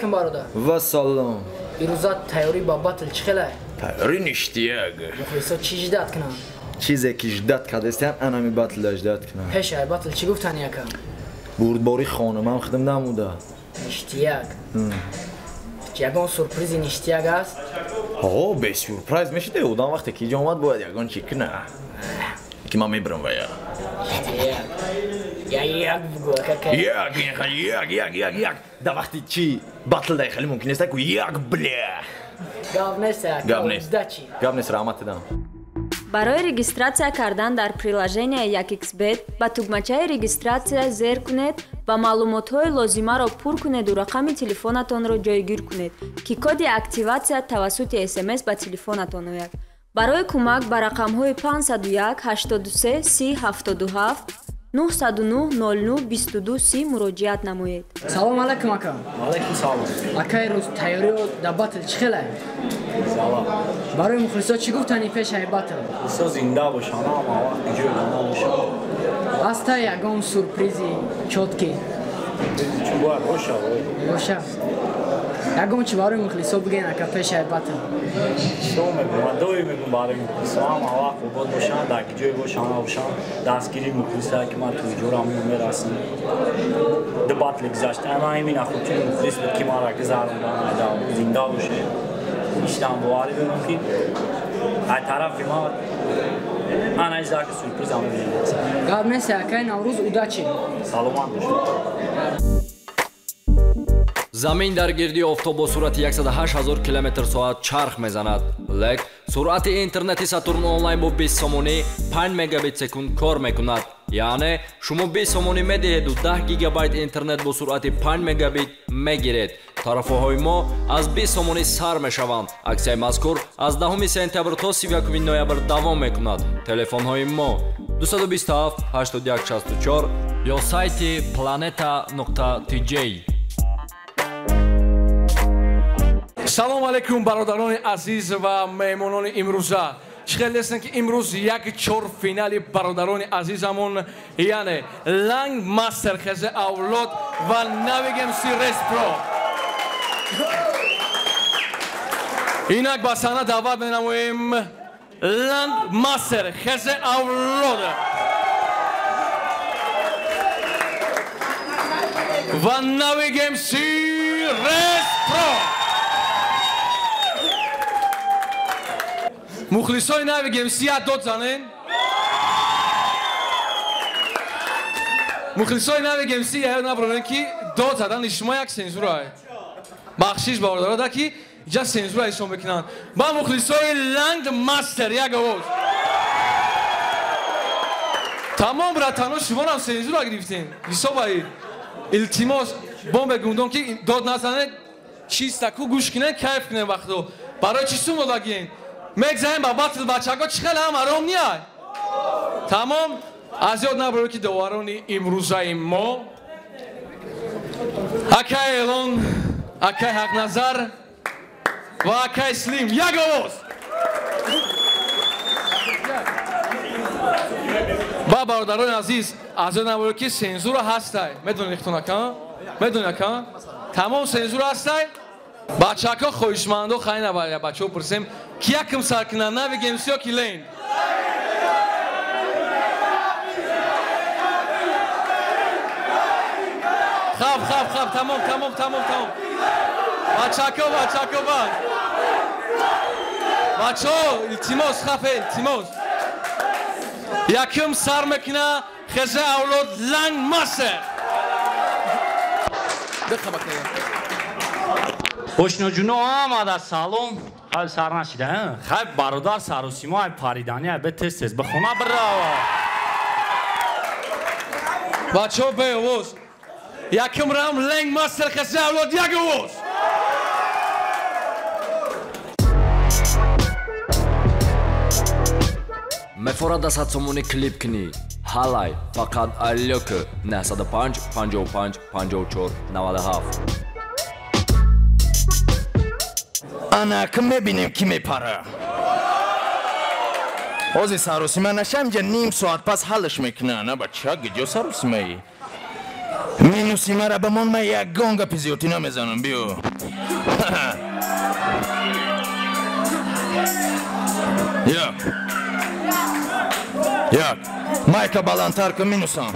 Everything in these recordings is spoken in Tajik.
ким бародар ва салом ирӯза тайёрӣ ба батл чӣ хелай тайёрӣ ништияк мухлисо чӣ жидат кунанд чизе ки ждат кардестиан анами батлда ждат кунам пешай батл чӣ гуфтани якам бурдбори хонамам хидм намуда ништияк ягон сюрпризи ништияк аст о бе сюрприз мешиде одам вақте ки иҷо омад бояд ягон чӣ куна ки ман мебирам вая як бугӯ як як як як як да вақти чӣ батл дай хеле мумкин нест ку як бля гап нест гап нест гап нест раҳмат дидам барои регистратсия кардан дар приложения якxbet ба тугмачаи регистратсия зер кунед ва маълумотҳои лозимаро пур кунеду рақами телефонатонро ҷойгир кунед ки коди активатсия тавассути смс ба телефонатон ояд. Барои кӯмак ба рақамҳои 501 83 3077 909-00-22-30 муроҷиат намоед. Салом алайкум ака. Алайкум салом. Ака рӯз тайёриё да батл чӣ хелай? Салом. Барои мухлисо чӣ гуфтани пешаи батл? Мухлисо зинда бошанд, ама вақти ҷой зинда бошанд. Аста ягон сюрпризи чотки. Чӣ бояд боша? Боша. Ягон чӣ барои мухлисо бигӯен ака пешаи батл шо мегӯям дои мегӯм барои мухлисо ҳама вақт обод бошанд дар ки ҷое бошанд бошанд дастгири мухлиса ки ман туи ҷурам мерасим ду батли гузашта ман ҳамин ахутини мухлис буд ки мара гузарондан зинда боше иштам боварӣ бемон ки ай тарафи ман ана изаки сюрпризам бибинем гап нест акай наврӯз удачи? Саломат бошед замин дар гирди офтоб бо суръати 1080 0 км/соат чарх мезанад. Лек суръати интернети сатурн онлайн бо 20 сомонӣ 5 мегабит секунд кор мекунад. Яъне шумо 20 сомонӣ медиҳеду 10 гигабайт интернет бо суръати 5 мегабит мегиред. Тарафоҳои мо аз 20 сомонӣ сар мешаванд. Аксияи мазкур аз 10 сентябр то 31 ноябр давом мекунад. Телефонҳои мо 227 8164 ё сайти planeta tj салому алайкум бародарони азиз ва меҳмонони имрӯза. Чӣ хел ҳестем ки имрӯз як чорфинали бародарони азизамон? Яъне ланг мастер хезе авлод ва навигемси респро инак ба саҳна даъват менамоем. Ланг мастер хезе авлод. Ва навигемси респро мухлисои нави гемсия дод занен мухлисои нави гемсия набронен ки дод задани шумо як сензура бахшиш бардорода ки иҷа сензура ҳисоб мекунанд ба мухлисои ланд мастер як овоз тамом братано шумонам сензура гирифтем. Ҳисобаи илтимос бомбе гундон ки дод назанед чистаку гӯш кунен кайф кунен вақто. Барои чӣ сум додагиен мегзаем ба батл бачаҳго чӣ хеле ҳам аром ниай тамом аз ёд набаро ки доварони имрӯзаи мо акай элон акай ҳақназар ва акай слим як овоз ба бародарони азиз аз ёд набаро ки сензура ҳастай медони рехтонака медони ака тамом сензура ҳастай бачаҳако хоҳишмандо хай набаря бачаҳо пурсем киякм саркина нави гемсиё ки лейн хаб хаб хаб тамом тамом тамом тамом. Бачаҳако бачаҳако ба. Бачаҳо илтимос хафе илтимос якм сар мекуна хезе авлод ланг масер бихабакая ошноҷуно омада салом. Хай сар нашида хай бародар сарусимо ай паридани ай бе тез тез ба хона бирава бачаҳо бе овоз. Якм рам ленг мастер хаси авлод як овоз? Мефорад аз ҳадсомони клип кунӣ ҳалай фақат алёку 95 55 54 97 анак мебинем ки мепара ҳозир саросима нашам ҷа ним соат пас ҳалаш мекунан аба чак ҷо саросимаи минуси мара бамон ман ягон гапи зиёдӣ намезанам биё. Як. Як. Майка баландтар кун минусам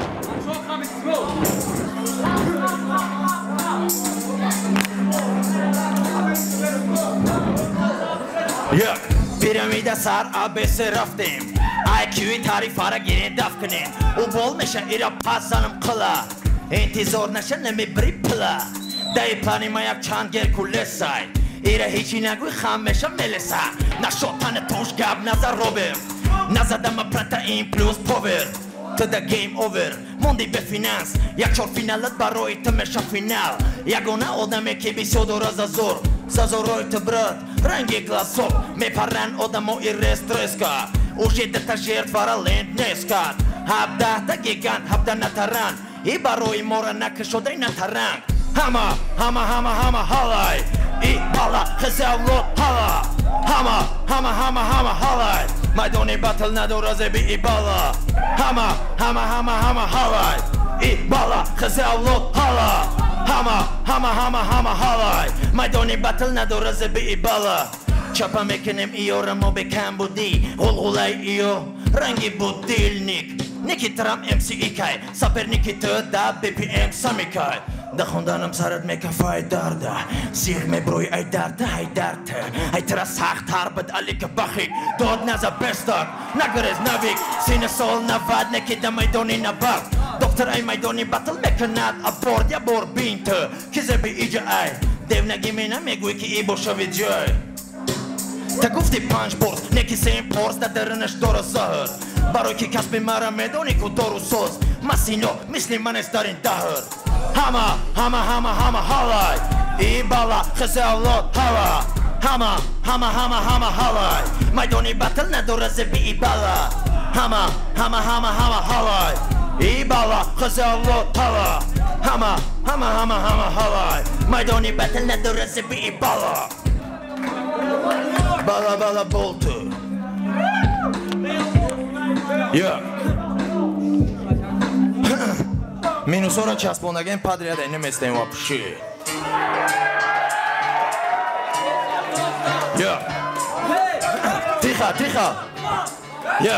пирамида сар абесе рафтем айкюи тарифара гире даф кунем убол меша ира пас занам қила интизор наша намебри пла дай плани ма як чанд геркулесай ира ҳичи нагӯй хам меша мелеса нашотана туш гап назаробем назадама протеин плюс повер туда гейм овер монди бе финанс якчор финалат барои ту меша финал. Ягона одаме ки бисёдора зазор зазорои ту брат. Ранги гласок мепарран одамо и рестреска уже дата жертвара лент нескат. Ҳабдаҳта гигант ҳабда натаран. И барои мора накашодай натаранг ҳама ҳама ҳама ҳама ҳалай и ҳала хисавлот ҳала ҳама ҳама ҳама ҳама ҳалай майдони батл надора зеби и бала ҳама ҳама ҳама ҳама ҳалай и бала хисавлот ҳала ҳама ҳама ҳама ҳама ҳалай майдони батл надора зеби и бала чапа мекунем иёра мо бекам будӣ ғулғулай иё ранги будилник ники трам мси икай саперники ту да бпм самикай да хонданам сарат мекафай дарда сих меброи ай дарда ай дарта ай тра сахттар бад алика бахи. Дод наза бестак. Нагрез навик. Сина сол навад неки да майдони набак доктор ай майдони батл мекунад аборд я бор бин ту кизеби иҷа ай девнаги мена мегӯй ки и бошави ҷой та гуфти панҷ борс неки сем порс да даранаш дора заҳр барои ки касби мара медони ку дору соз масино мисли манест дар ин даҳр. Ҳама ҳама ҳама ҳама ҳалай. И бала хиси авлод ҳала. Ҳама ҳама ҳама ҳама ҳалай. Майдони батл надора зеби и бала. Ҳама ҳама ҳама ҳама ҳалай. И бала хиси авлод ҳала. Ҳама ҳама ҳама ҳама ҳалай. Майдони батл надора зеби и бала bala bala boltu. Yo. Minus ona çaspondagen padre da ne mesleğim vapşi. Yo. Tiha tiha. Yo.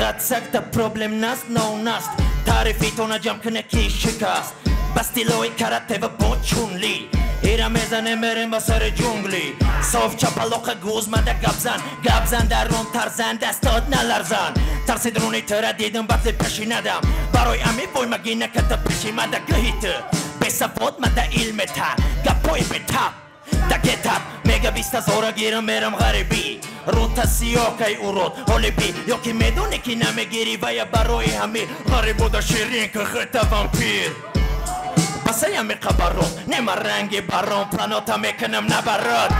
Ratsakta problem nas no nas. Tarifit ona jump kine ki şikast. Bastilo i karateva boçunli. Ира мезане мерем ба сари ҷунгли. Соф чапалоқа гузмада гапзан гапзан дар рон тарзан дастод наларзан. Тарсид руни тара дидам баъзе пеши надам. Барои ами бой магинаката пеши мада гӯҳит бесавод мада илмета. Гапои бетаб дагетаб мега бистазора гирам мерам ғарибӣ. Рута сиёкай урод ҳолиби ё ки медоне ки намегирӣ вая барои ҳами ғарибода ширин кахета вампир пасая меқабарон нема ранги барон планота мекунам набарот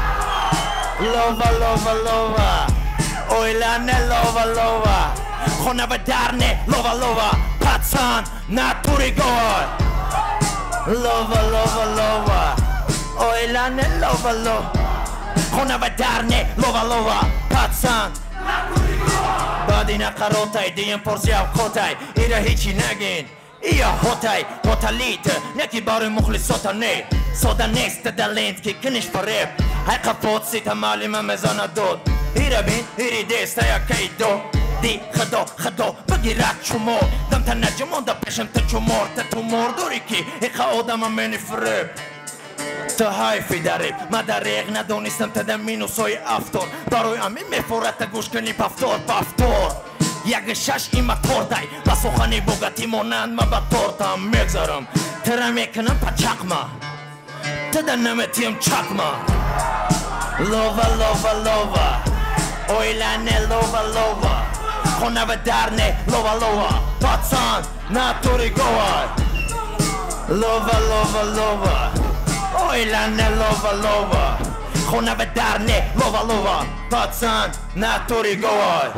лова лова лова. Ойлане лова лова. Хонава дарне лова лова. Пацан натури гой лова лова лова. Ойлане лова лова хонава дарне лова лова. Пацан. Бадина қаротай дием порси авқотай ира ҳичи нагин ия ҳотай ҳоталит неки барои мухлисота не сода нест далент ки киниш фареб ҳайқафот сита маълима мезана дод ира бин ири деста якай до ди худо худо багирад чумор дамта наҷамонда пешам та чумор та тумор дорӣ ки иқа одама мени фареб ту ҳайфи дариб ма дареғ надонистам та да минусҳои афтор барои амин мефорад та гӯш кунӣ пафтор пафтор як шаш има тордай ба сухани богатӣ монанд ма ба тортам мегзарам. Тира мекунам па чақма тада наметиям чақма. Лова лова лова ойлане лова лова хонава дарне лова лова. Пацан натури гова. Лова лова лова ойлане лова лова хонава дарне лова лова. Пацан натури гова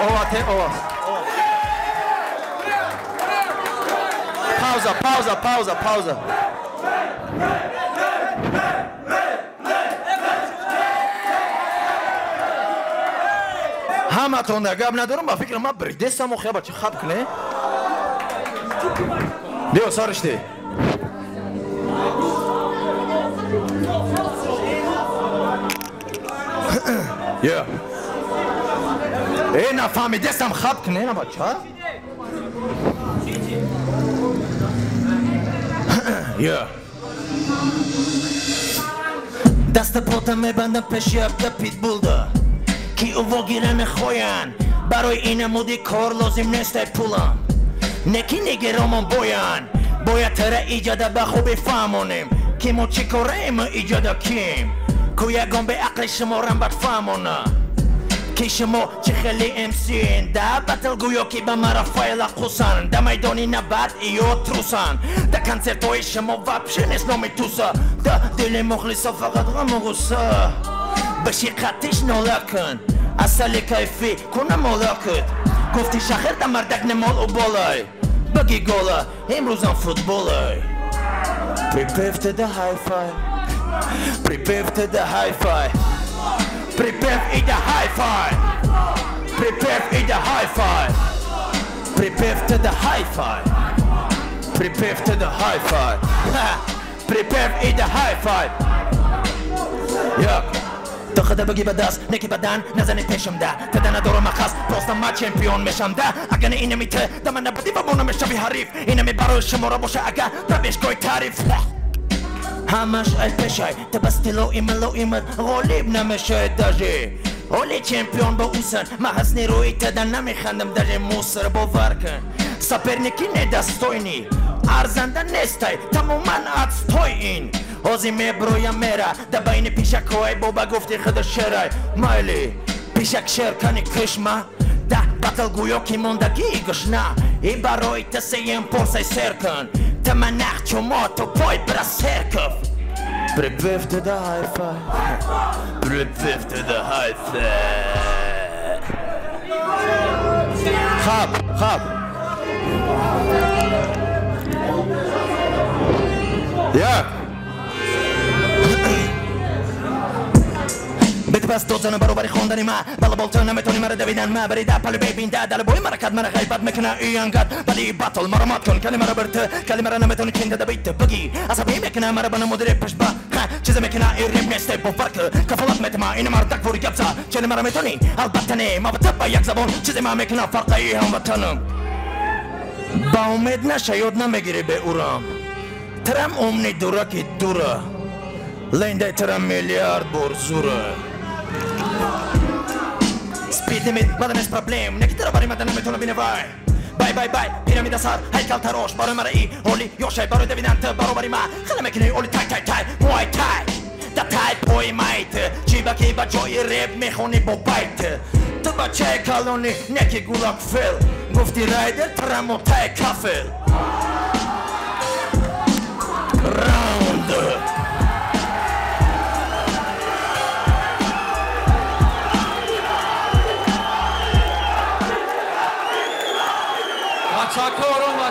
Ова, те, ова. Пауза, пауза, пауза, пауза. ҳаматон гап надорам ба фикр ман бридестамо хеба чи хаб кune биё соришти я э нафаҳмидестам хаб кун э набача я даста пота мебандам пеши абда питбулда ки увогира мехоян барои инамуди кор лозим нестай пулам неки нигеромон боян бояд тара иҷада ба хубе фаҳмонем ки мо чӣ кораем иҷада ким ку ягон беақли шуморам бад фаҳмона ки шумо чӣ хеле мсин да батл гӯё ки ба мара файла қусан. Да майдони набад ё трусан. Да концертҳои шумо вапше нест номи туса. Да дили мухлисо фақат ғаму ғусса ба шиқатиш нола кун асали кайфӣ куна мола куд гуфти шахр да мардак немол у болай баги гола имрӯзам футболай. The hi-fi Prepare to the hi-fi Prepare in the hi-fi Prepare in the hi-fi Prepare to the hi-fi Prepare to the hi-fi Prepare in the hi-fi Як то хада баги ба даст неки бадан назани пешам да тада надорам мақас просто ма чемпион мешам да ага не инами те да ман набади ва мона мешави ҳариф инами барои шуморо боша ага да бешкои тариф ҳамаш алпешай та ба стилои милоимат ғолиб намешаед даже. Оли чемпион ба усан ма ҳасни рӯи тада намехандам даже мусор бовар кун саперники недастойнӣ арзанда нестай тамоман отстой ин. Ҳози меброям мера да байни пишакҳои боба гуфти худа шерай. Майли пишак шеркани кишма да баталгӯё ки мондагии гушна и барои тасеем порсай сер кун таманах чумо ту пой бра серков Prepare to the high five. Prepare to the high five. Хаб, хаб. Як? битбас дозана баробари хондани ма бала болта наметони мара давидан ма барида пали бебин да далабои маракат мара ғайбат мекуна иангат бади батл мара мат кун кали мара бирти кали мара наметони кинда да бит бги асаби мекуна мара бана мудири пешба чизе мекуна ирим несте бо фарк кафолат метма ина мара так фури гапса чени мара метони албатта не ма бата ба як забон чизе ма мекуна фарқа и ҳамватанам ба умед наша ёд намегири бе урам трам умни дура ки дура лендай трам миллиард бор зура Спидимит, мадамеш проблем Неки тара бари мада наметона биневай бай бай бай пирамида сар ҳайкал тарош барои мараи оли ёшай барои давидант баробари ма хела мекунӣ оли тай тай тай муай тай да тай пои майт чӣ ба ки ба ҷои реп мехонӣ бо байт ту бачаи калони неки гулак фел гуфти райдер тарамо тай кафел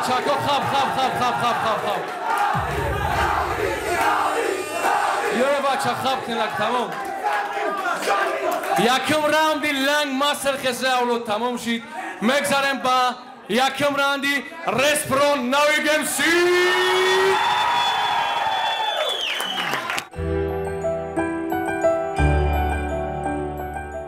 чакоро мачако хаб хаб хаб хаб хаб хаб хаб ёре бача хаб кинак тамом якум раунди ланг мастер хеса авлод тамом шид мегзарем ба якум раунди респрон навигемси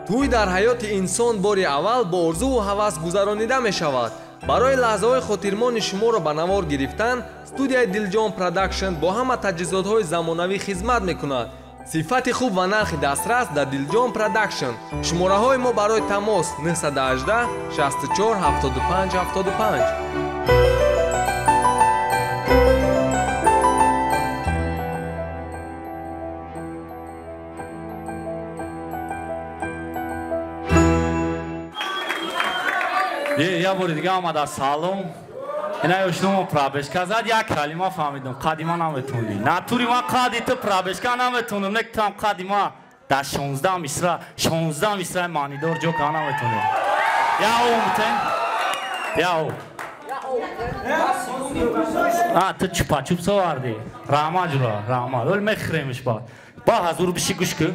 тӯй дар ҳаёти инсон бори аввал бо орзуву ҳавас гузаронида мешавад барои лаҳзаҳои хотирмони шуморо ба навор гирифтан студияи дилҷон продакшн бо ҳама таҷҳизотҳои замонавӣ хизмат мекунад. Сифати хуб ва нархи дастрас дар дилҷон продакшн. Шумораҳои мо барои тамос 918 64 75 75 я бори дига омада салом ина ёшумо пробешка зад як калима фаҳмидам қади ма наметуни натури ма қади ту пробешка наметунам некутам қади ма дар шонздаҳ мисра шонздаҳ мисраи маънидор ҷо ка наметунем яомтен яо а ту чупачуп соварди раҳмаҷура раҳмат оли мехӯремиш бад. Ба ҳазур биши гӯш кӯ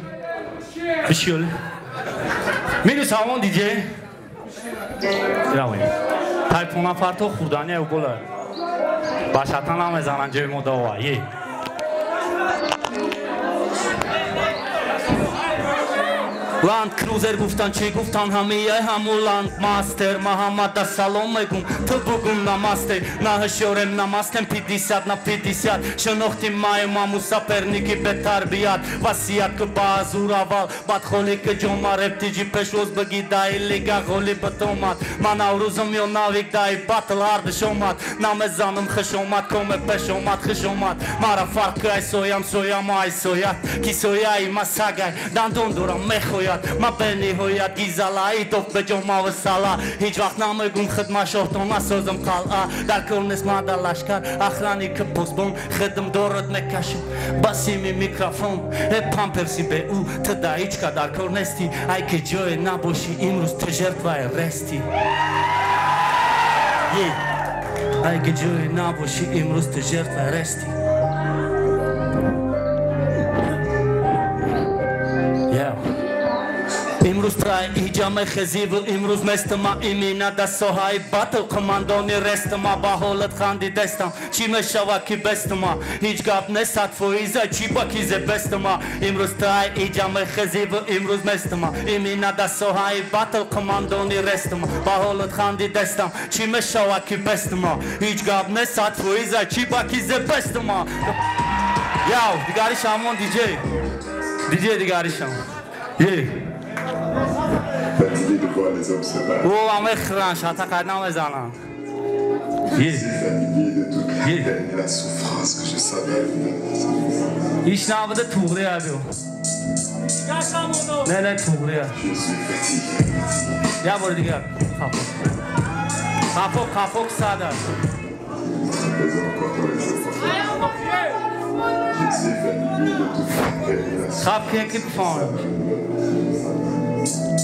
бишиёл минусамон диҷей Равай. Тайпона фарто хурдани ав бола. ба шатан намезанан ҷои мо дова Land Cruiser գուֆտան չի գուֆտան համիայ համուլան Master. Մահամատա Սալոմեգում թբուգում նամաստե նա հշորեն նամաստեն պիդիսյատ նա պիդիսյատ շնողտի մայ մամուսա պերնիկի բետարբիատ վասիակ բազուրավալ բատխոլիկը ջոմարեպտի ջիպեշոս բգի դայ լիգա գոլի բտոմատ մանավրուզում յո նավիկ դայ բատլ հարբ շոմատ նամեզանում խշոմատ կոմե պեշոմատ խշոմատ մարա ֆարկայ սոյամ սոյամ այ սոյա կիսոյայ մասագայ դանդոն դորա մեխոյա հոյատ, մա բենի հոյատ, իզալայի տով բջող մավը սալա, հիչ վախտ նամը գում խդմա շորդոմա սոզմ կալա, դարկորն ես մադա լաշկար, ախրանի կպոսբոմ, խդմ դորդ մեկ կաշում, բասի մի միկրոֆոն, է պամպերսի բե ու, թդա իչկա դարկորն եստի, այք է ջո է նաբոշի իմրուս թե ժերտվա է ռեստի։ Yeah. Այք է ջո է նաբոշի իմրուս թե ժերտվա ռեստի։ имрӯз трай иҷаме хезиву имрӯз местма имина да соҳаи батл командони рестма ба ҳолат ханди дестам. Чӣ мешава ки бестма ҳеҷ гап нест садфоиза чӣ ба кизе бестма имрӯз трай иҷаме хезиву имрӯз местма имина да соҳаи батл командони рестма ба ҳолат ханди дестам. Чӣ мешава ки бестма ҳеҷ гап нест садфоиза чӣ ба кизе бестма яв дигари шамон диҷей. Диҷей дигари шамон Fatigué Benzili dikwane zomseba. Bu ame kran şata kadına ve zanan. Yes. Yes. La souffrance que je savais. İş nabıda tuğri yapıyor. Ne ne tuğri ya. Ya böyle diyor. Kapok. Kapok kapok sada. Kapkeki fon. Yeah.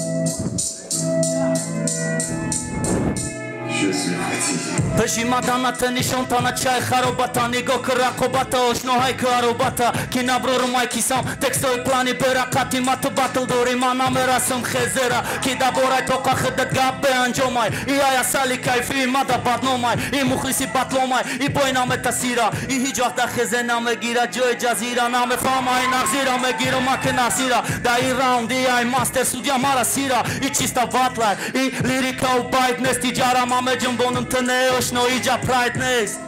пешимаданата нишонтана чай харобата нигоҳ кир рақобата ошноҳай ки аробата ки наброру майкисам текстои плани берақати мату батл дори ман намерасам хезера ки даборай тоқа хидат гап беанҷомай. Иая сали кайфи мада бадномай и мухлиси батломай и бой наметасира и ҳиҷ вақта хезе намегира ҷои ҷазира намефаҳмай нағзира мегиру маки насира. Да и раунд иай мастер судя мара сира. И чиста ватлай и лирикау байт нест иҷара маме нести ҷарама меҷунбонам ту неошно иҷа прайд нест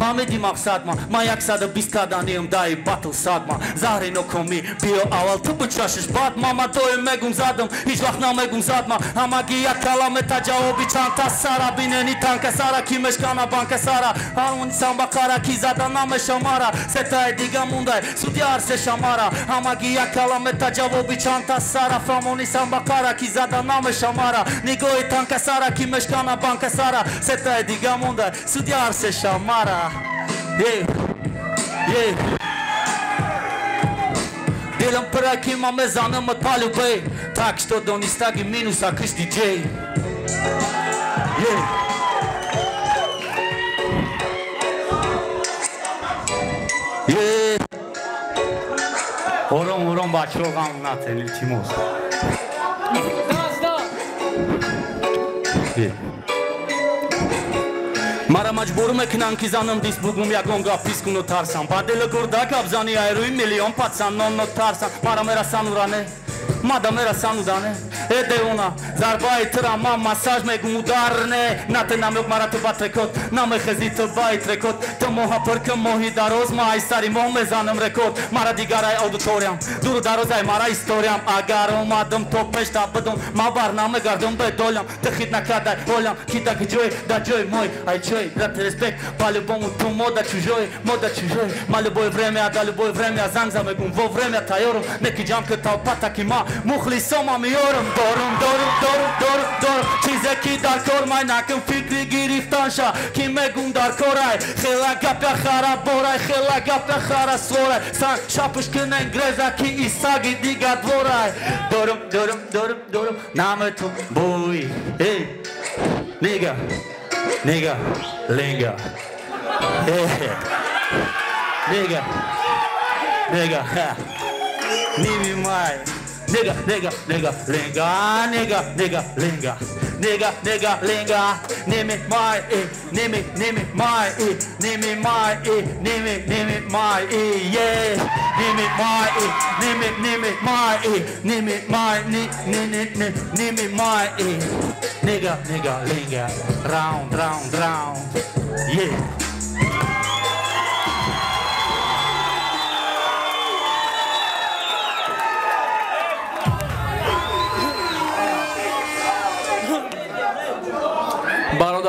фаҳмиди мақсадма ман яксаду бист каданиам даи батл садма заҳри нокомӣ биё аввал ту бучашиш баъд мама доим мегум задам ҳеҷ вақт намегум задма ҳамагӣ як каламета ҷавоби чандта сара бинени танка сара ки мешкана банка сара. Ҳамони самбақара ки зада намешамара. Сетаи дига мундай судя арсе шамара. Ҳамагӣ як каламета ҷавоби чандта сара. Фамони самбақара ки зада намешамара. Нигоҳи танка сара ки мешкана банка сара. Сетаи дига мундай судя арсе шамара. Yeah. Yeah. Делам праки ма мезанам от палюбе Так што донистаги минуса киш диджей Yeah. Yeah. Ором ором бачаҳо ғам натен илтимос Yeah. мара маҷбур Մաջբորում է քնանքի զանում դիս բուգում յագոն գապիս կունո թարսան Բադելը գորդակ աբզանի այրույ միլիոն պացան նոն նոտ թարսան Մարամերա սանուրան է, մադամերա սանուդան է э девона зарбаи тира ма массаж мегум ударне нате намёк мара ту ба трекот намехези ту баи трекот. Ту моҳа пурки моҳи дароз ма ай сари моҳ мезанам рекорд. Мара дигарай аудиториям. Дуру дарозай мара историям. Агар омадам то пешта бидум ма барнамегардум бедолям ту хит накардай ҳолям ки даги ҷой да ҷой мой ай ҷой. Брат респект. По-любому ту мода чужой мода чужой. Ма любое время да любое время занг замегум. Во время тайёрум не ки ҷамъ ки талпата ки ма. Мухлисома меёрам Դորում, դորում, դորում, դորում, դորում Չիզեքի դարկոր մայնակն ֆիկրի գիրիվ տանշա Կիմ է գունդար կորայ Հելագապյա խարա բորայ Հելագապյա խարա սորայ Սան շապշ կնեն գրեզաքի իսագի դիգատ որայ Դորում, դորում, դորում, դորում Նամը թում բույ Հեյ Նիգա Nigga, linga. Yeah. Nigga. Nigga. Nibi mai. nigga, nigga, nigga, linga, nigga, nigga, linga, nigga, nigga, linga. Name it my e, name it, name it my e, name it my e, name it, name it my e, yeah. Name it my e, name it, name it my e, name it my name, name it, name it my e, nigga, nigga, linga, round, round, round, yeah.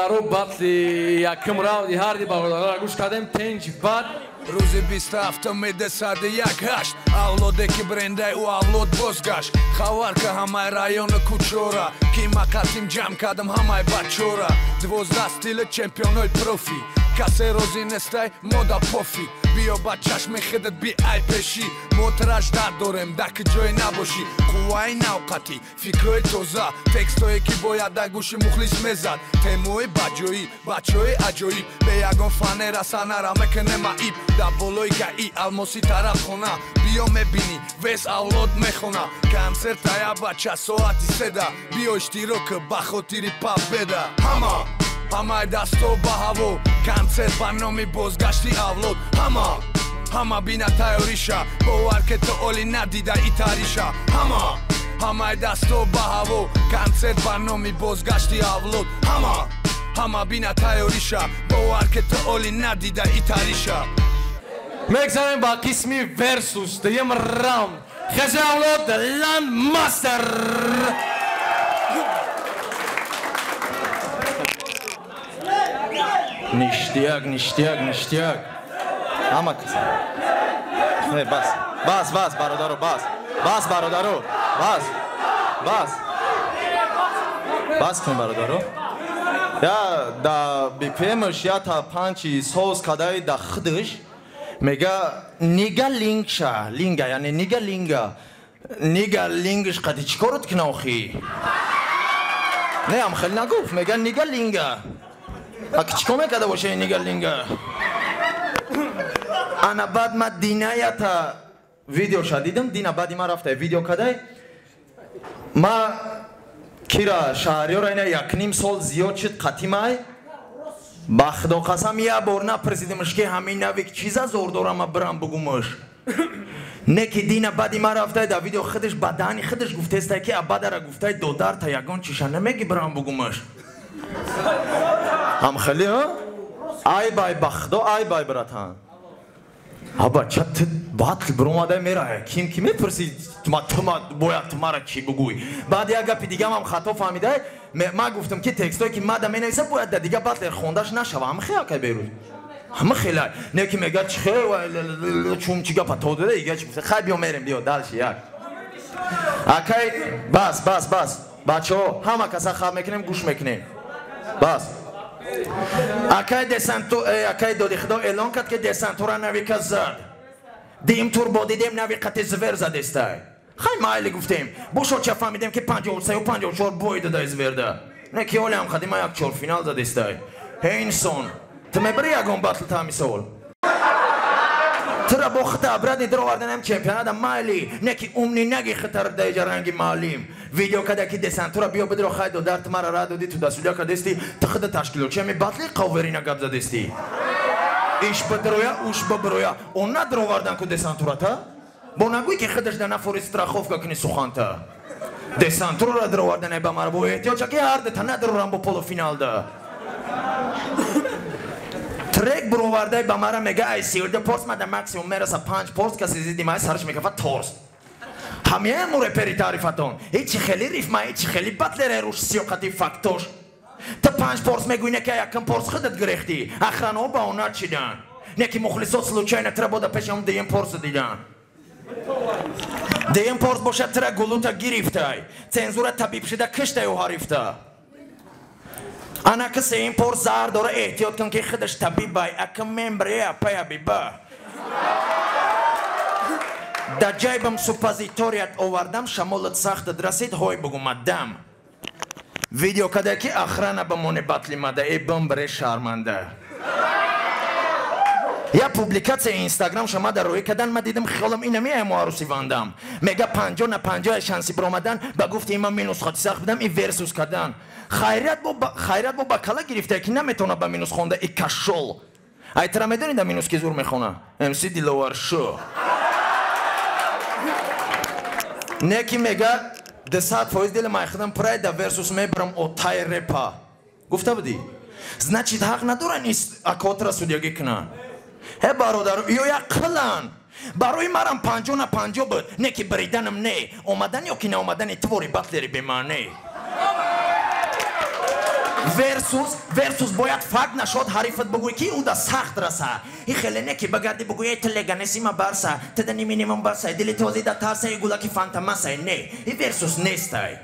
Бародару батли якум раунди ҳарди бародарро гӯш кардем пенҷ бад. Рӯзи бистафтумида сади як ҳашт. Авлоде ки брендаи ӯ авлод бозгашт. Хабар ка ҳамаи району кучора. Ки ма қасим ҷамъ кардам ҳамаи бачора дувоздаҳ стили чемпионои профи. Касе розӣ нестай мода пофи ბიობა ჩაშმე ხედად ბი აიფეში მოტრაშ დადორემ დაკჯოე ნაბოში. კუაი ნავყათი ფიქროე თოზა ტექსტოე კიბოი ადაგუში მუხლის მეზად. თემოე ბაჯოი ბაჩოე აჯოი. ბეაგონ ფანერა სანარა მექენემა იპ და ბოლოიკა ი ალმოსი თარახონა. ბიომებინი ვესავლოდ მეხონა. გამსერტაია ბაჩა სოათი სედა. ბიოშტიროკ ბახოტირი პაბედა ჰამა! Ҳамаи дасто ба ҳаво консерт ба номи бозгашти авлод. Ҳама ҳама бина тайёриша бовар ке то оли надида итариша ҳама ҳамаи дасто ба ҳаво консерт ба номи бозгашти авлод. Ҳама ҳама бина тайёриша бовар ке то оли надида итариша мегзарем ба қисми версус дуюм раунд хези авлод ланд мастер ништияк ништияк ништияк ҳама кас бас. Бас бас бародаро бас. Бас бародаро бас. Бас. Бас кун бародаро я да бипемш я та панчи соус кадай да хидыш мега нига лингша. Линга яъне нига линга. Нига лингш қади чӣ корот кина охи не ам хел нагуфт мега нига линга аки чӣ кор мекарда боша нига линга? Ана баъд ма динаята видеоша дидам дина баъди ма рафта видео кадай? Ма кира шаҳриёра ина якним сол зиёд шид қатимай ба худо қасам я бор напресидимш ки ҳамин навик чиза зор дорам ма бирам бугумаш. Не ки дина баъди ма рафтай да видео худаш ба даҳани худаш гуфтестай ки абадара гуфтай додарта ягон чиша намеги бирам бугумаш ҳам хеле ай бай ба худо ай бай братан аба ча ты батл биромадай мерая ким ки мепурси тума бояд ту мара чӣ бугӯй баъд як гапи дигам ам хато фаҳмидай ма гуфтам ки текстое ки мада менависам бояд да дига батлер хондаш нашава ҳама хеякай берӯз ҳама хелай не ки мега чихе чум чи гапа то дада ига чи гуфта хай биё мерем биё далши як акай бас бас бас бачаҳо ҳама каса хаб мекунем гӯш мекунем бас. Акай десанту э, акай доди худо эълон кард ки десантура навика зад. Дим тур бо дидем навиқати звер задестай хай майли гуфтем. Бошо ча фаҳмидем ки панҷосаю панҷочор бой дадай зверда не ки оле ам хадима як чорфинал задестай ҳе инсон ту мебари ягон батл тамисол тура бо хита бради дроварданам чемпионата майли неки умни наги хитар даҷа ранги маълим. Видео када ки десантура биё бидро хайдо дарт мара ра доди ту дастудия кадести тихида ташкилочами батли қавверина гап задести иш бидроя уш биброя он на дровардан ку десантурата бо нагӯй ки хидаш да нафори страховка кини суханта. Десантурра дроварданай ба мара бо эҳтиёҷа ки ҳардата надрорам бо полуфиналда трек буровардай ба мара мега ай сиёда порс мада максимум мераса панҷ порс каси зидди май сараш мекафа торс ҳамаяму репери таърифатон ичи хели рифма ичи хели батлере руш сиёқати фактош та панҷ порс мегӯй неки якм порс худат гирехтӣ ахранҳо ба онат чидан неки мухлисо случайно тра бода пешам дием порс дидан дием порс бошад тра гулута гирифтай цензура табиб шуда киштаю ҳарифта ана касе ин пор зар дора эҳтиёт кун ки худаш табибай ака мембрея паябиба дар ҷайбам супозиторият овардам шамолат сахтат расид ҳой бугумаддам видео када ки ахрана ба моне батли мада э бомбре шарманда я публикация инстаграм шама дар роӣ кадан ма дидам хиёлам ина меая муарусӣ вандам мега панҷо на панҷоя шанси биромадан ба гуфти има минус хоти сахт будам и версус кадан. Хайрат бо ба кала гирифтае ки наметавона ба минус хонда и кашол айтра медонӣ да минус ки зур мехона? Мс диловаршо не ки мега десад фоиз дили майхудам прайда версус мебарам отай репа гуфта будӣ? Значит ҳақ надоран акотра судягӣ кунанд ҳе бародаро ё як қилан барои марам панҷо на панҷо буд не ки бриданам не. Омадан ё ки наомадани твори батлери бемаъне версус версус бояд факт нашод ҳарифат бугӯй ки уда сахт раса и хеле не ки багарди бугӯй ты леганесима барса тада ниминимам барса дили тозида тарса и гулаки фантамасай не и версус нестай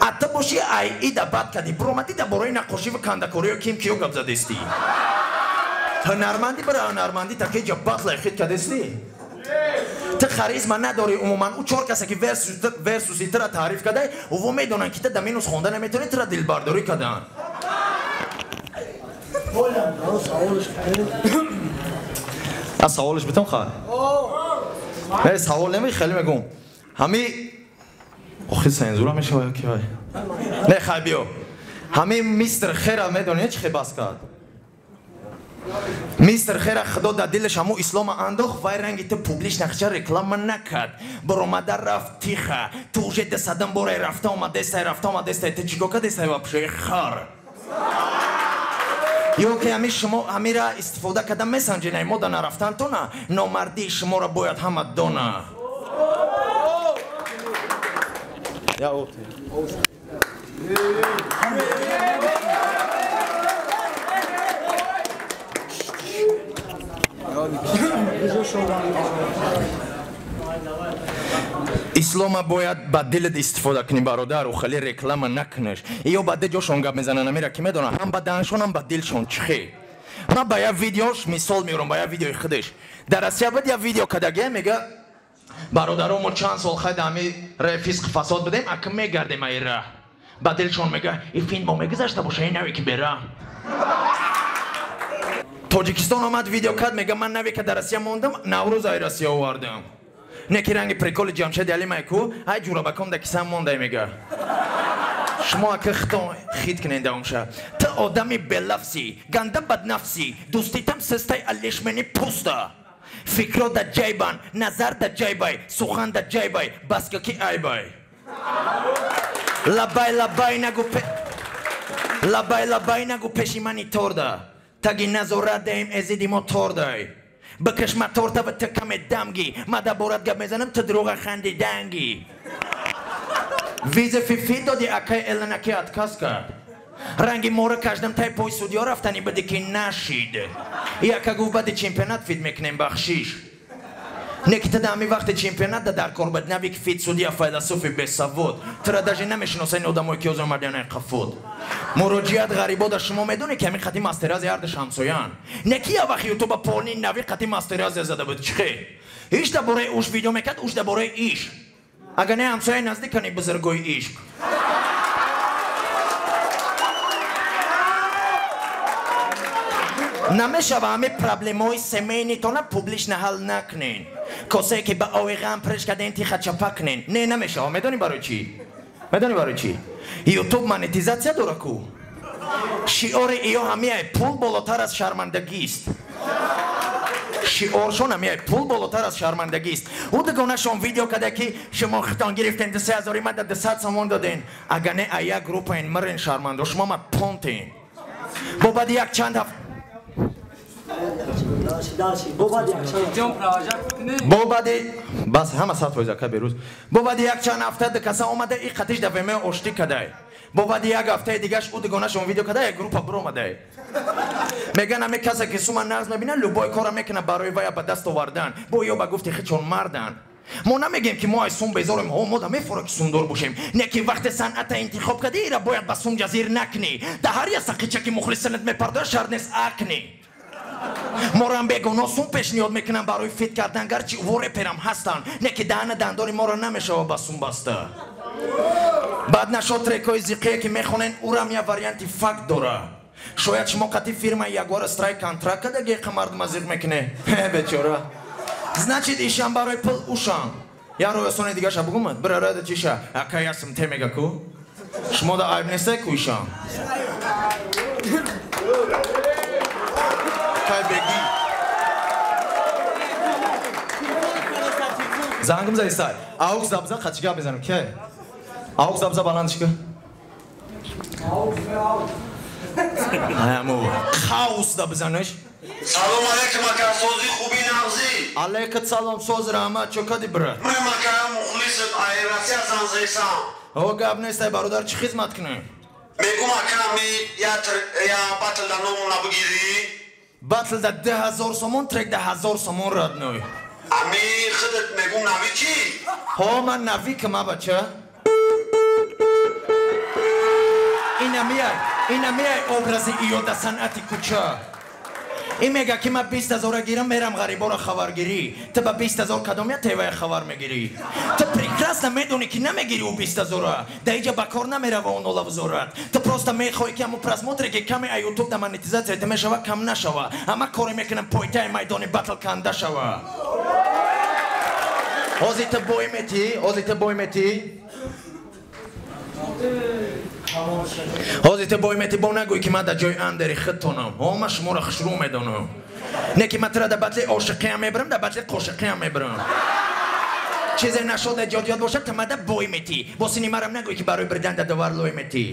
атта боши ай ида бад кади буромадида борои наққошиву кандакориё ким киё гап задестӣ ҳунармандӣ бара ҳунармандӣ такеҷа батлай хит кадестӣ ты харизма надорӣ умуман у чор касе ки версуси тра таъриф кадай уво медонанд ки та да минус хонда наметавонӣ тра дилбардорӣ кадан. Аз саволиш битам ха э савол неми хеле мегум ҳами охи сензура мешава ки вай не хай биё ҳами мистр хера медонӣ чӣ хебас кард мистр хера худо дар дилаш ҳамо ислома андохт вай ранги ту публиш нақша реклама накард. Биромада рафт тиха. Ту уже десадам боре рафта омадестай рафта омадестай ту чико кадестай вапшои хар? Ё ки ҳами шумо ҳамира истифода карда месанҷинай мо да нарафтантона номардии шуморо бояд ҳама дона Я ислома бояд ба дилат истифода кунӣ бародару хеле реклама накунаш ё ба деҷошон гап мезананд амира ки медонам ҳам ба даҳаншон ҳам ба дилшон чихе ман ба як видеош мисол меорам ба як видеои худаш дар россия буд як видео кадаге мега бародаро мо чанд сол хайда ҳами раи фисқ фасод будем ака мегардем ай ра? Ба дилшон мега и фин мо мегузашта боша и наве ки бера тоҷикистон омад видео кард мега ман наве ка дар россия мондам наврӯз ай россия овардам. Не ки ранги приколи ҷамшеди алимай ку ай ҷурабакон да кисан мондай мега. Шумо ака хито хит кунен даумша ты одами белафси ганда баднафси дӯститам сестай алишмени пуста. Фикро да ҷайбан назар да ҷайбай сухан да ҷайбай баска ки айбай. Лабай лабай нагу лабай лабай нагу пеши мани торда таги назорат даем эзиди мо тордай бикаш ма торта ва ты каме дамги ма да борат гап мезанам ты дурӯға хандиданги виза фифи доди акай эланаки отказ кард? Ранги мора каждам тай пои судиё рафтани бади ки нашид. Яка гуфт бади чемпионат фид мекунем бахшиш неки та ҳами вақти чемпионата дар кор бад нави ки фит судия файласуфи бесавод тура даже намешиносаи одамое ки озомадианай қафуд муроҷиат ғарибода шумо медонед ки ҳамин хати мастерази ҳарда шамсоян неки я вақт ютуба пони нави хати мастерази зада буд чихе иш да бораи уш видео мекард уш да бораи иш агар не ҳамсояи наздикани бузургои ишқ намешава ҳами проблемаҳои семейнитона публишна ҳал накунен косае ки ба ои ғам преш карден тиха чапа кунен не намешава. Медонӣ барои чӣ? Медонӣ барои чӣ? Ютуб монетизатсия дора ку. Шиори иё ҳамияй пул болотар аз шармандагист шиоршон ҳамияй пул болотар аз шармандагист ӯ дугонашон видео када ки шумо хитон гирифтен ду се ҳазори мада дусад сомон доден. Агар не а як группаен мирен шармандо шумо ма понтен. Бо баъди як чанд ҳафта бо баъди бас ҳама сад фоиз ака берӯз бо баъди якчанд ҳафта дикаса омада и қатиш да вме ошти кадай. Бо баъди як ҳафтаи дигаш ӯ дигонашон видео када як группа биромадай меган ҳаме касе ки сума нағз мебина любой кора мекуна барои вая ба даст овардан. Бо ё ба гуфти хичон мардан мо намегем ки мо ай сум безорем ҳо мо да мефора ки сумдор бошем не ки вақте санъата интихоб кади ира бояд ба сум ҷазир накунӣ да ҳар я сақича ки мухлисинат мепардояд шарнес акни морам бегуноҳ сум пешниҳод мекунам барои фит кардан. Гарчи вореперам ҳастанд не ки даҳна дандори моро намешава ба сум баста. Баъд нашо трекҳои зиқие ки мехонен урам я варианти факт дора. Шояд шумо қатъи фирмаи якбора страйк контракт када геқа мардума зиқ мекунед? Бечора. Значит ишам барои пул ушам. Яро осони дигаша бугумад бирарада чиша? Акаясм темега ку. Шумо да айб нестай ку ишам кай беги зангим заистай аук забза қачига безанам ке аук забза баландишка ҳаму хаус да бизанаш салом алейкум ака сози хуби нағзи алейкум салом соз раҳмат чокади брат? Ман ака мухлисат аэрация занзесам о гап нестай бародар чӣ хизмат кунем? Мегум ака ми я батлда номуна бигирӣ батлда ду ҳазор сомон трек да ҳазор сомон родной ами худат мегум нави чӣ ҳо ман нави кама бача ина мияй ина мияй образи иёда санъати куча ин мега ки ман бист ҳазора гирам мерам ғарибора хабаргирӣ. Ту ба бист ҳазор кадомия тевая хабар мегирӣ? Ту прекрасно медонӣ ки намегирӣ у бист ҳазора да иҷа ба кор намерава он олавзорат ту просто мехоҳӣ ки аму просмотре ки каме а ютуб да монетизатсия ту мешава кам нашава. Ҳама коре мекунам пойтаи майдони батл канда шава. Ҳозир ту бой метӣ? Ҳозир ту ҳозир ту бой метӣ бо нагӯй ки ман дар ҷои андери худтонам ҳо ман шуморо хушрӯ медонам. Не ки ман тура дар батли ошиқиам мебирам дар батли қошиқиам мебирам чизе нашода ҷодиёт бошад ту мада бой метӣ бо сини марам нагӯй ки барои бирдан дар довар лой метӣ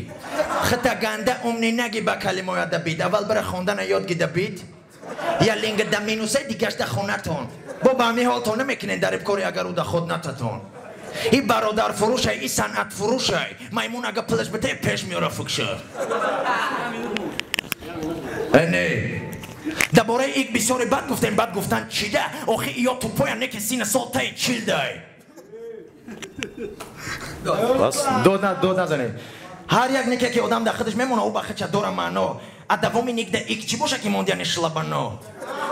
хита ганда умни наги ба калимоя дабид. Аввал бира хондана ёд ги дабид. Я линга да минусе дигаш да хонатон бо ба ҳамин ҳол то намекунен дар ибкори агар ӯ да худ нататон и бародарфурӯшай и санъатфурӯшай маймун ага пулаш бите пеш меора фукша не дар бораи ик бисёре бад гуфтем бад гуфтан чида охи ё тупоям не ки сина сол таи чилдай дод назанед ҳар як неке ки одам дар худаш мемона ӯ ба хича дора маъно а давоми ник да ик чӣ боша ки мондияни шлабано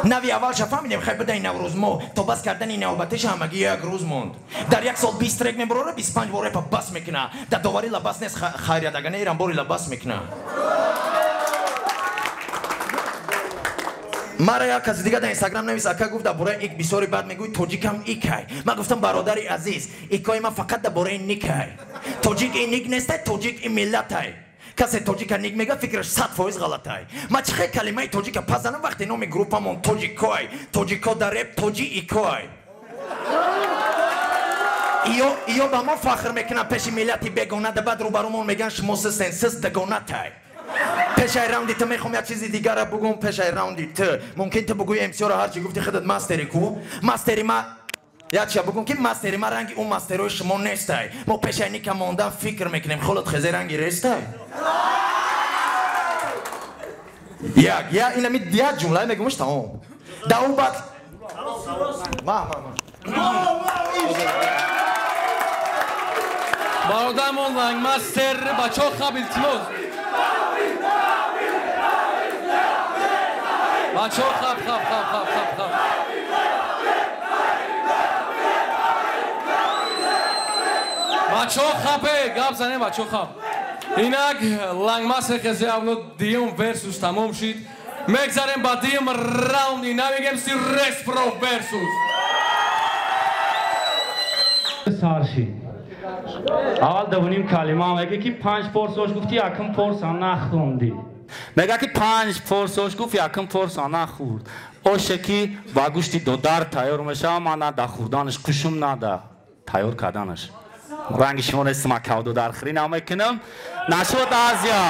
нави аввалша фаҳмидем хай бидаи наврӯз мо то бас кардани навбатиша ҳамагӣ як рӯз монд. Дар як сол бист рек мебурора бист панҷ бор репа бас мекуна дар доварӣ лабас нест хайрият ага неирам бори лабас мекуна мара як каси дига дар инстаграм навис ака гуфт дар бораи ик бисёри бад мегӯй тоҷикам икай ман гуфтам бародари азиз икои ман фақат дар бораи никай тоҷик и ник нестай тоҷик и миллатай касе тоҷика ник мега фикраш сад фоиз ғалатай. Ма чихе калимаи тоҷика пазанам вақте номи группамон тоҷикоай тоҷико дареб тоҷи икоай иё ба мо фахр мекунам пеши миллати бегона да баъд рӯбарумон меган шумо систен сис дагонатай пешай раунди ту мехом як чизи дигара бугум пешай раунди ту. Мумкин ту бугӯи мсиёро ҳарчи гуфти худат мастери ку. Мастери ма якча бугум ки мастери ма ранги он мастерои шумо нестай. Мо пешай ника мондан фикр мекунем. Холот хезе ранги рестай? Як я инами як ҷумлае мегумш тамом. Да он баъд ма ма ма. Бародармон лангмастер бачаҳо хаб илтимос бачаҳо хаб хаб хаб хаб бачаҳо хабе гап занем бачаҳо хаб. Инак лангмастер хези авло диюм версус тамом шид. Мегзарем ба диюм раунди навигем си респро версус. Саршид аввал давоним калима мега ки панҷ порсош гуфти якм порса нахонди мега ки панҷ порсош гуфт якм порса нахӯрд оше ки ба гӯшти додар тайёр мешава ман на да хӯрданаш қушум на да тайёр карданаш ранги шумо нестима кавду дар хирӣ намекунам нашуд азия.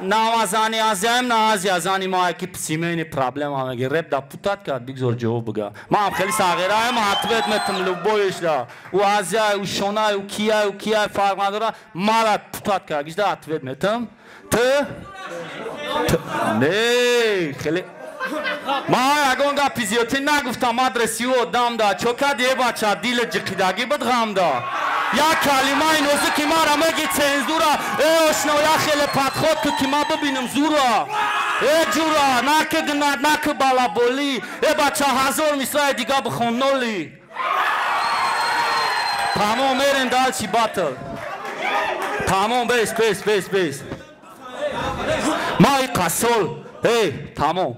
Нама зани азияем на азия зани ма ки семейни проблема меги реп да путат кард бигзор ҷавоб бига ман хеле сағираем ответ метам любовиш да у азия у шона у кия у кия фарқ надора мара путат кард. Гишда ответ метам. Ту не хеле ман ягон гапи зиёдтӣ нагуфтам адреси ӯ одам да. Чо кади бача дили ҷиқидагӣ буд ғам да? Як калимаи нозуки мара меги цензура. Э ошно я хеле падход ку ки ма бубинам зура. Э ҷура наки гнат наки балаболӣ э бача ҳазор мисраи дига бихон ноли. Тамом мерем далчи батл. Тамом бес бес бес бес май қасол эй тамом.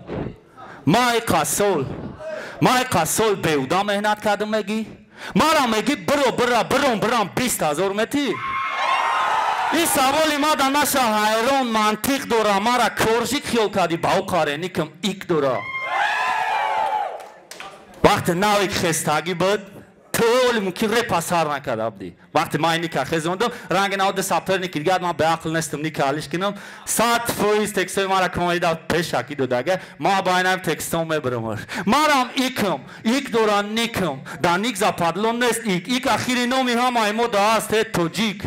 Май қасол. Май қасол беҳуда меҳнат кардам мегӣ? Мара мегӣ биро бира биром бирам бист ҳазор метӣ? Ин саволи мада наша ҳайрон мантиқ дора. Мара коржик хиёл кардӣ ба оқареникам ик дора. Вақте навик хестагӣ буд толи мумкин репа сар накарда буди вақте ман ника хезондам ранги наводи саперники дигар ман беақл нестам ника алиш кинам. Сад фоиз текстои мара комаида пешаки додага ма байнам текстон мебирамаш марам икам ик дора никам дар ник западлон нест ик ик ахири номи ҳамаи мо да аст э тоҷик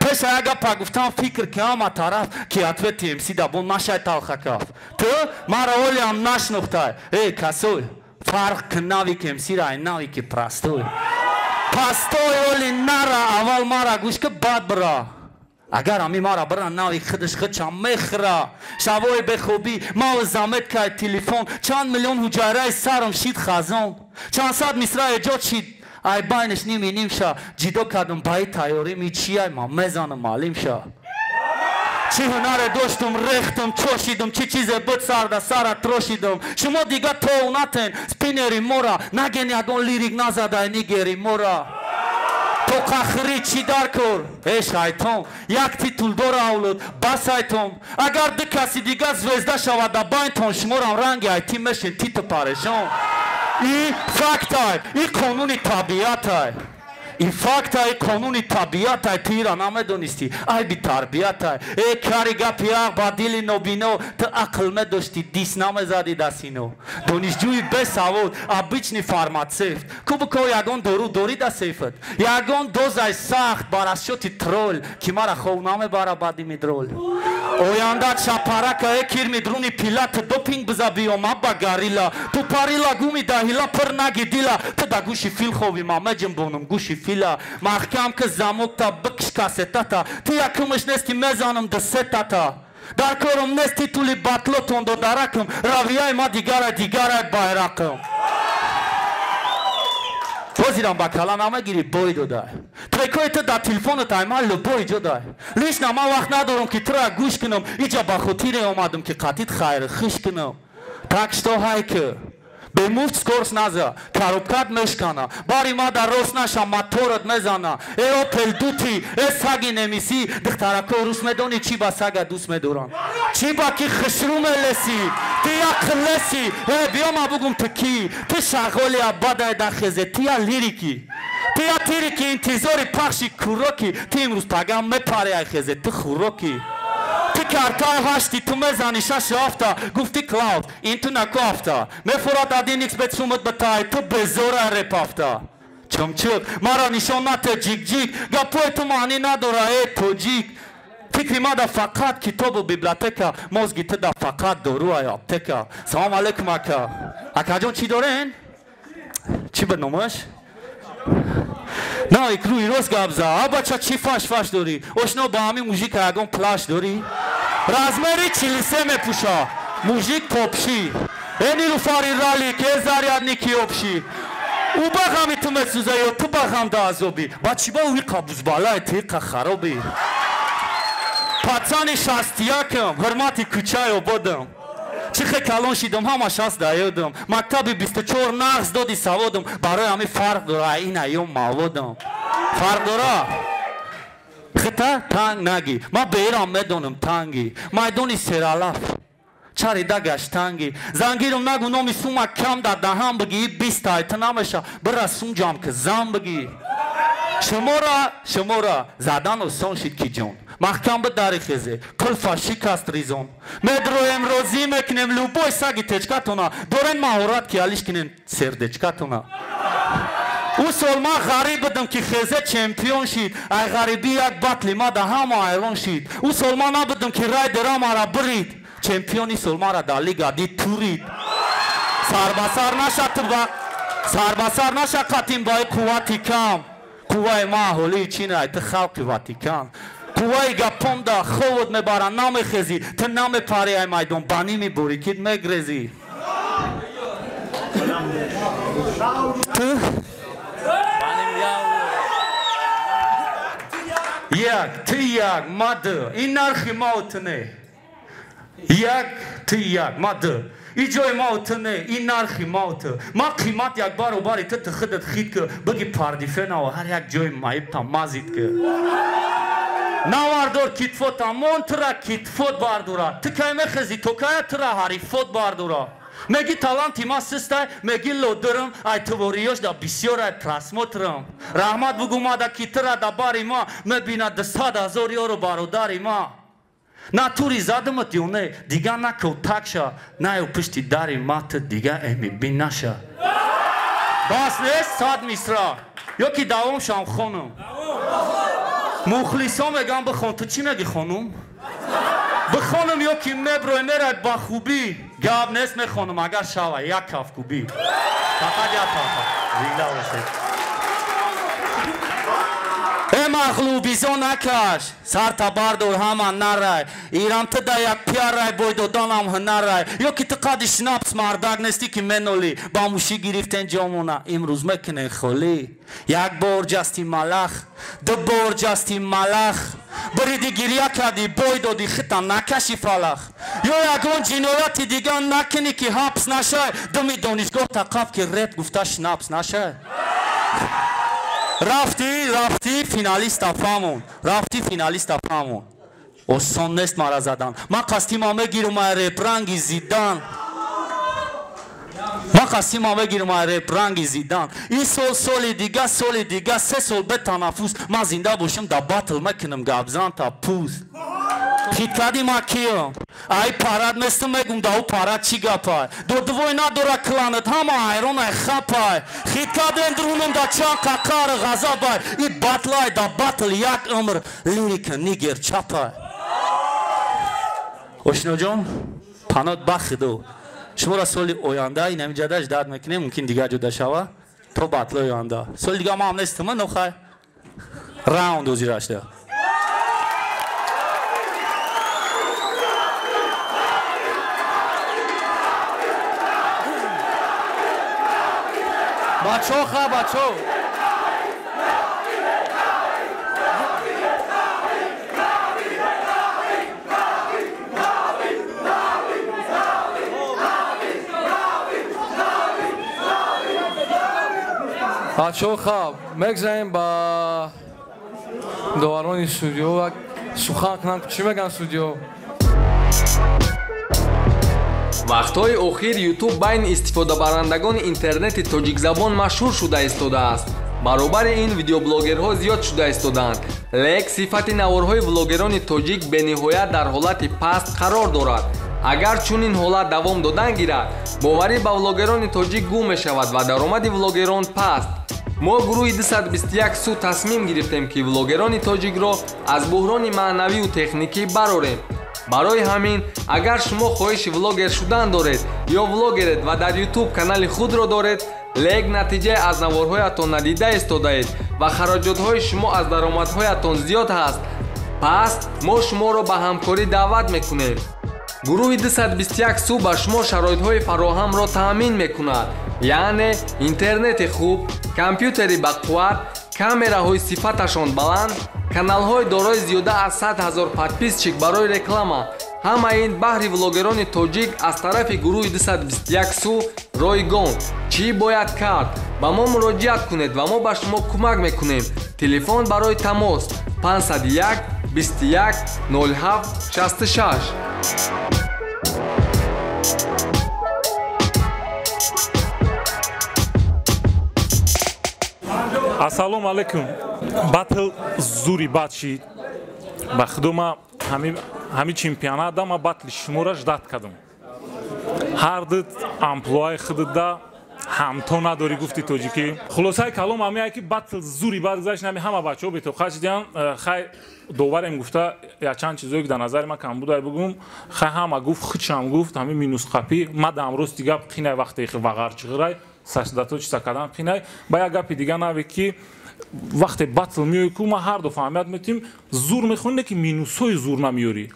пеша я гапа гуфтам фикр ки ҳама тараф ки ответи мси дабон нашай талхакаф ту мара олиам нашнухтай. Э касой фарқ ки нави ки мсира ай нави ки простой пастой оли нара аввал мара гӯшка бад бира агар ами мара бира нави худаш худча мехра. Шабои бехубӣ мау замет кай телефон чанд миллион ҳуҷайраи сарам шид хазон. Чанд сад мисра эҷод шид. Ай байнаш ними нимша. Ҷидо кардам баи тайёрӣ ми чияй ма мезанам маълимша чӣ ҳунаре доштум рехтум чошидум чӣ чизе буд сарда сара трошидум шумо дига тоунатен спинери мора. Наген ягон лирик назадай нигери мора. То қахри чӣ дар кор? Э шайтон як титул дора авлуд ба сайтон. Агар ду каси дига звезда шавад да байнтон шуморам ранги айти мешин титу парешон и фактай и қонуни табиатай ин фактай қонуни табиатай тира намедонистӣ айби тарбиятай э кари гапи ақ ба дили нобино ту ақл медошти дис намезади дасино. Донишҷӯи бесавод обични фарматсевт кубуко ягон дору дори да сефат ягон дозай сахт ба расчоти трол ки мара хов намебара баъди мидрол. Оянда чапарака э кир мидруни пила ту допинг биза биёма ба гарила. Ту парила гуми даҳила пир наги дила. Ту да гӯши фил хови ма меҷимбонам гӯши фила маҳкам ки замокта бикш касетата ту якумаш нест ки мезанам дасетата дар корам нест титули батлотон додаракам равияи ма дигара дигарай байрақам бозирам ба кала намагири бой додай трекои ту дар телефонатай ман любой ҷодай лишна ман вақт надорам ки тура гӯш кунам. Иҷа ба хотире омадам ки қатид хайр хиш кунам. Так што ҳайки бемуфт скорс наза коробкат мешкана бари ма дар рост наша моторат мезана э опел дути э саги немиси духтарако рус медони чӣ ба сага дӯст медоранд чӣ ба ки хишру мелеси ти ақлеси э биё ма бугум ту кӣ ти шағоли абадай дахезе ти я лирики ти я тири ки интизори пахши куроки ти имрӯз пагам мепари айхезе ти хуроки картаи ҳашти ту мезани шаши афта гуфти клауд ин ту накофта мефурад адин иксбет сумут батай ту безора репафта чумчук мара нишон нате ҷикҷик гапои ту маънӣ надора э тоҷик фикри мада фақат китобу библиотека мозги туда фақат доруай аптека салом алейкум ака акаҷон чӣ дорен чӣ барномаш на икрӯи рост гап за. А бача чӣ фашфаш дорӣ? Ошно ба ҳамин мужика ягон плаш дорӣ? Размери чилисе мепӯша. Мужик попши э нилуфари рали ке зарядники обши ӯ бахами ту месӯза ё ту бахам да азоби ба чӣ ба уи қабузбалай тиқа хароби пацани шастиякам ҳурмати кӯчаи ободам чӣ хе калон шидам ҳама шаст даёдам мактаби бисту чор нағз доди саводам барои ҳами фарқ дора ин аём маводам фарқ дора хита танг наги ман беирам медонам танги майдони сералаф чарида гаштанги зангирам нагу номи сума кам дар даҳам бигӣ бистай ту намеша бира сунҷам ки зам бигӣ шумора шумора задан осон шид ки маҳкам бидари хезе. Қулфа шикаст ризон медроем розӣ мекунем любой саги течкатона. Дорем маҳорат ки алиш кунем сердечкатона ӯ сол ман ғариб будам ки хезе чемпион шид. Ай ғарибӣ як батли ма да ҳама айрон шид. Ӯ сол ман набудам ки рай дора мара бирид чемпиони сол мара дар лига ди турид. Сарбасар наша туба сарбасар наша қатим баи қуввати кам қувваи ма аҳолии чин ай ту Բուայգա փոնդա խովդ մե բարանամ է խեզի, թնամ է փարի այմ այդոն, բանի մի բուրի, կիտ մեկ գրեզի։ Եակ, թի եակ, մադը, ինար խիմա ու թնե։ Եակ, թի եակ, մադը։ и ҷои мау ту не и нархи мау ту ма қимат як баробари ту ту худат хид ку биги пардифенава ҳар як ҷои маибта мазид ку навардор китфота мон тура китфот бардура. Ту кай мехези то кая тура ҳарифот бардура? Меги таланти ма систай меги лодирам ай твориёш да бисёр ай просмотрам раҳмат бугумада ки тура да бари ма мебинад ду сад ҳазор ёру бародари ма на тури задумат ё не дига накӯ такша наё пишти дари мата дига эмибин наша бас нест сад мисра ё ки давом шам хонум мухлисо мегам бихон ту чӣ меги хонум? Бихонум ё ки меброй мерай ба хубӣ гап нест мехонум агар шава як кафкубӣ фақат як кафа зинда бошед э махлубизо накаш. Сарта бардор ҳама нарай. Ирам туда як пиарай бой доданам ҳунарай ё ки ту қади шнапс мардак нестӣ ки менолӣ ба мушӣ гирифтен ҷомона. Имрӯз мекунен холӣ як бор ҷасти малах. Ду бор ҷасти малах. Бириди гирья кардӣ бой додӣ хита накаши фалах. Ё ягон ҷинояти дигар накунӣ ки ҳабс нашай. Думи донишгоҳ тақаб ки реп гуфта шнапс нашай рафти рафти финалиста фамон рафти финалиста фамон осон нест мара задан ман қастима мегирумай репранги зидан ман қастима мегирумай репранги зидан ин сол соли дига соли дига се сол бетанаффус ман зинда бошам да батл мекунам гапзан та пӯст хиткади ма киё? Ай парад месту мегум да у парад чӣ гапай додувой надора кланат ҳама ҳайронай хапай. Хиткаден друнум да чанд қақар ғазабай и батлай да батл як умр лирика нигер чапай. Ошиноҷон панот бахиду шуморо соли оянда ин ҳамиҷадаш дард мекунем мумкин дигар ҷуда шава то батлои оянда. Соли дигар ма ҳам нестима нохай раунд озирашда бачо ха бачо. Бачо ха мегзаем ба доварони судио ва сухан кунам чӣ меган судио вақтҳои охир ютуб байни истифодабарандагони интернети тоҷикзабон машҳур шуда истодааст. Баробари ин видеоблогерҳо зиёд шуда истодаанд лек сифати наворҳои влогерони тоҷик бениҳоят дар ҳолати паст қарор дорад. Агар чунин ҳолат давом додан гирад боварӣ ба влогерони тоҷик гум мешавад ва даромади влогерон паст. Мо гурӯҳи 221 су тасмим гирифтем ки влогерони тоҷикро аз буҳрони маънавию техникӣ барорем барои ҳамин агар шумо хоҳиши влогер шудан доред ё влогеред ва дар ютуб канали худро доред лек натиҷае аз наворҳоятон надида истодаед ва хароҷотҳои шумо аз даромадҳоятон зиёд ҳаст. Пас мо шуморо ба ҳамкорӣ даъват мекунем. Гурӯҳи 221 су ба шумо шароитҳои фароҳамро таъмин мекунад. Яъне интернети хуб компютери бақувват камераҳои сифаташон баланд каналҳои дорои зиёда аз 100 ҳазор подписчик барои реклама. Ҳама ин баҳри влогерони тоҷик аз тарафи гурӯҳи 221 су ройгон чӣ бояд кард? Ба мо муроҷиат кунед ва мо ба шумо кӯмак мекунем. Телефон барои тамос 501 21 07 66 ассалому алайкум батл зури бадши ба худо ма ҳамин чемпионатда ма батли шуморо ждат кардам ҳар ду амплуаи худуда ҳамто надорӣ гуфти тоҷикӣ хулосаи калом ҳамеае ки батл зури бад гузашт ҳами ҳама бачаҳо бетоқат шидиан э, хай доварем гуфта якчанд чизое дар назари ман кам будай бугум хай ҳама гуфт хучам гуфт ҳамин минусқапӣ ма дамрӯз дига қинай вақте вағар чиғирай сашдато чиса кардан қинай ба як гапи дига наве ки вақте батл меои ку ма ҳарду фаҳмият метим зур мехонӣ ки минусҳои зур намеёрӣ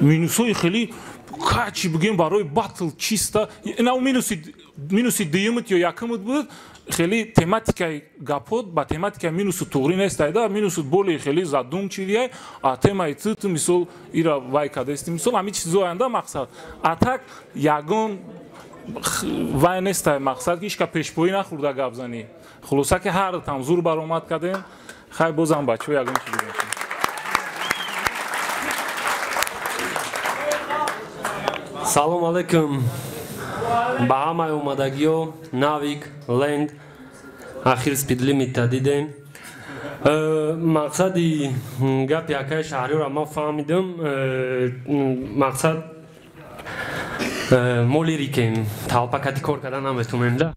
минусҳои хеле качи бигӯем барои батл чиста? Ина минуси дуюмут ё якумут буд хеле тематикаи гапот ба тематикаи минусу туғрӣ нестайда минусу боли хеле задум чивияй а темаи циту мисол ира вай кадести мисол ҳами чизо аянда мақсад. А так ягон вай нестай мақсад ки ишка пешпоӣ нахӯрда гап занӣ. Хулоса ки ҳар там зур баромад кардем. Хай бозам бачаҳо ягон чиз салом алайкум. Ба ҳамаи омадагиҳо навик ленд ахир спидлимитта дидем э, мақсади гапи якаи шаҳриёро ман фаҳмидам э, мақсад э, мо лирикем талпакати кор карда наметунем да?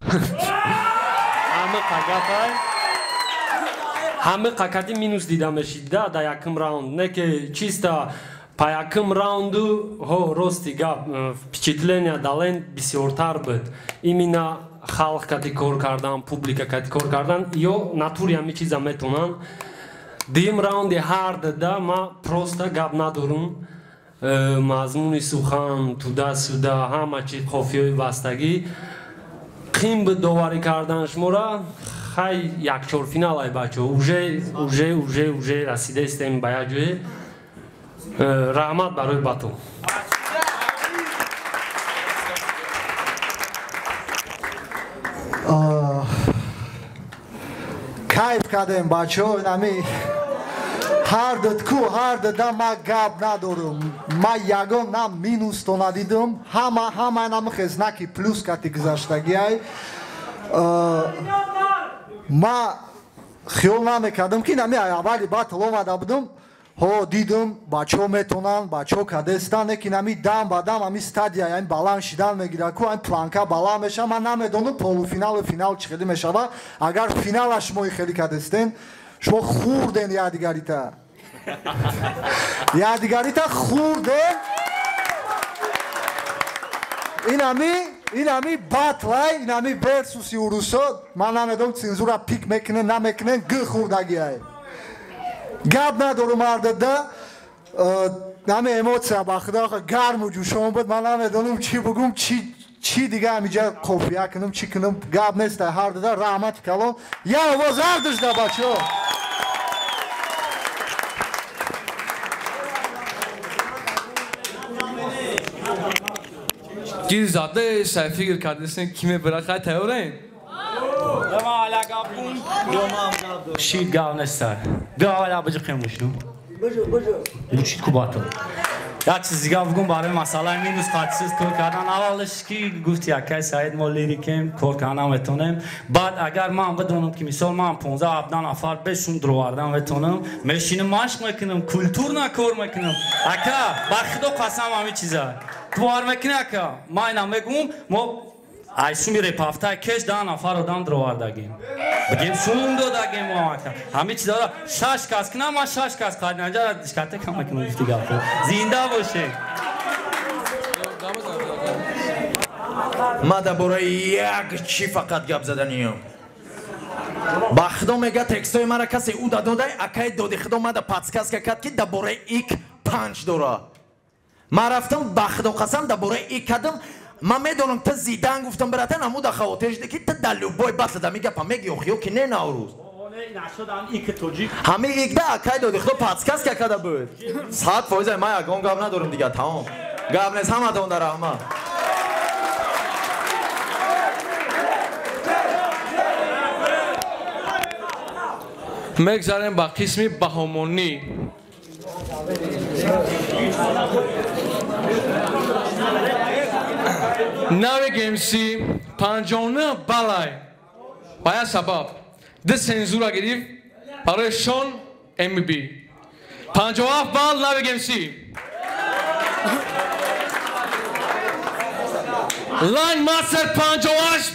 Ҳамаи қакати минус дида мешид да да якум раунд. Не ки чиста па якум раунду ҳо рости гап впечатления дален бисёртар буд. Именно халқ кати кор кардан публика кати кор кардан ё натури ҳами чиза метонан дуюм раунди ҳар дада ма просто гап надорум. э, мазмуни сухан туда-суда ҳама чи қофияи вастагӣ. Қим буд доварӣ кардан шумора хай якчорфинал ай бачаҳо уже уже уже уже расидаистем ба як ҷое. Э, раҳмат барои батл кайф кардем бачаҳо инами ҳардад ку ҳардада ма гап надорум ма ягон на минусто надидум ҳама ҳама инами хезнаки плюс кати гузаштагиай ма хиёл намекардам ки инами аввали батл омада будум ҳо дидум бачаҳо метонанд бачаҳо кадестанд лекин ами дам ба дам ами стадия ами баланд шидан мегирад ку ами планка баланд мешава ман намедонам полуфиналу финал чӣ хеле мешава агар финала шумо хеле кадестен შო ხურდენ იადგარითა იადგარითა ხურდენ? ინამი ინამი ბატლაი ინამი ვერსუსი ურუსო მანანედო ცენზურა ფიქ მექნენ ნამექნენ გ ხურდაგიაე გადნადო რომ არ და ნამე ემოცია ბახდა ხა გარმუჯუ შომბოთ მანანედო ნუ ჩიბუგუმ ჩი бугум чӣ дига ҳамиҷа қофия кунам чӣ кунам гап неста ҳардада раҳмати калон я овоз ардушда бачаҳо ки зада сай фикр кардесен ки мебирад хай тайёрен Шид гав неста. Бия ҳола баҷа қемушу. Бучид кубату. Як чиз дига бугум барои масъалаи минус қатсиз кор кардан. Аввалш ки гуфти якай саид мо лирикем кор кардан метонем баъд агар ман бидонам ки мисол ман 15 17 нафар бешум дурвардан метонам мешинам машқ мекунам культурна кор мекунам. Ака ба худо қасам ҳами чиза. Бовар мекунӣ ака? Ман ина мегӯм мо айсуми репафта кеш да нафар одам дровардагем бигем сум додагем ҳами чизара шаш кас кина ма шаш кас қаднаҷа дискатекамакина гуфти гапо зинда боше ма дар бораи як чӣ фақат гап заданиём ба худо мега текстои мара касе уда додай акай доди худо мада подсказка кард ки дар бораи ик панч дора? Ман рафтам ба худо қасам дар бораи ик кардам ман медонам та зидан гуфтам братан амуда хавотиршида ки та дар любой батлада мигапа меги охиё ки не наврӯз ҳами игда акай доди? Худо подсказка карда буд? Сад фоиза ма ягон гап надорам дига тамом. Гап нест ҳаматон дар раҳмат мегзарем ба қисми баҳомонӣ нави гемси панҷона балай ба як сабаб ди сензура гирифт барои шон мб панҷоҳафт бал нави гемси лайн мастер панҷоҳашт